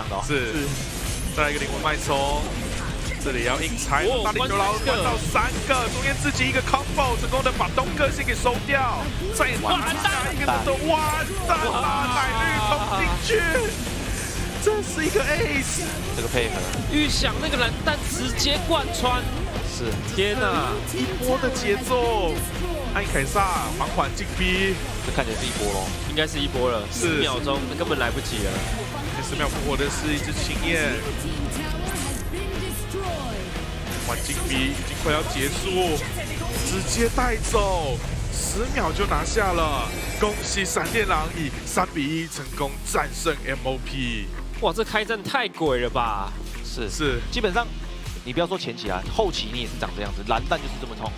当的哦。是，再来一个灵魂脉冲，这里要硬拆，大力球牢关到三个，中间自己一个 combo 成功的把东哥先给收掉，再拿下一个的完蛋了，奶绿冲进去，这是一个 ace，这个配合，预想那个蓝弹直接贯穿，是。天哪，一波的节奏，艾凯撒缓缓进逼，这看起来是一波喽，应该是一波了，十秒钟根本来不及了，十秒复活的是一只青叶。环境逼已经快要结束，直接带走，十秒就拿下了，恭喜闪电狼以三比一成功战胜 MOP。哇，这开战太鬼了吧？是是，基本上你不要说前期啊，后期你也是长这样子，蓝弹就是这么痛。